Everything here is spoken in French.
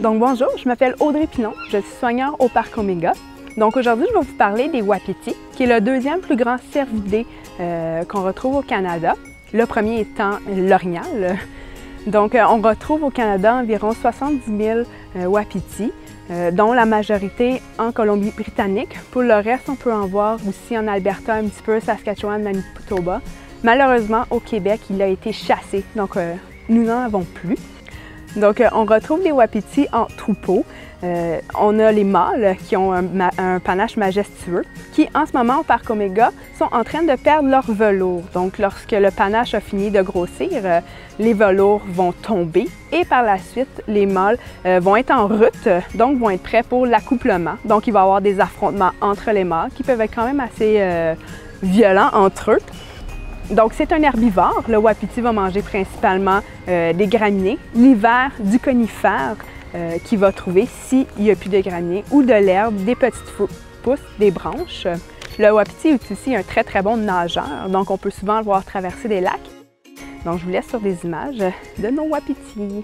Donc bonjour, je m'appelle Audrey Pinon, je suis soigneur au Parc Omega. Donc aujourd'hui, je vais vous parler des wapitis, qui est le deuxième plus grand cervidé euh, qu'on retrouve au Canada. Le premier étant l'orignal. Donc euh, on retrouve au Canada environ 70 000 euh, wapitis, dont la majorité en Colombie-Britannique. Pour le reste, on peut en voir aussi en Alberta, un petit peu, Saskatchewan, Manitoba. Malheureusement, au Québec, il a été chassé, donc nous n'en avons plus. Donc, euh, on retrouve les wapitis en troupeau. Euh, on a les mâles qui ont un, panache majestueux, qui en ce moment au parc Omega sont en train de perdre leur velours. Donc, lorsque le panache a fini de grossir, euh, les velours vont tomber et par la suite, les mâles vont être en route, donc vont être prêts pour l'accouplement. Donc, il va y avoir des affrontements entre les mâles qui peuvent être quand même assez violents entre eux. Donc, c'est un herbivore. Le wapiti va manger principalement euh, des graminées. L'hiver, du conifère euh, qu'il va trouver s'il n'y a plus de graminées ou de l'herbe, des petites pousses, des branches. Le wapiti est aussi un très, très bon nageur. Donc, on peut souvent le voir traverser des lacs. Donc, je vous laisse sur des images de nos wapitis.